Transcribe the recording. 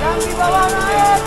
Yang di bawah naik.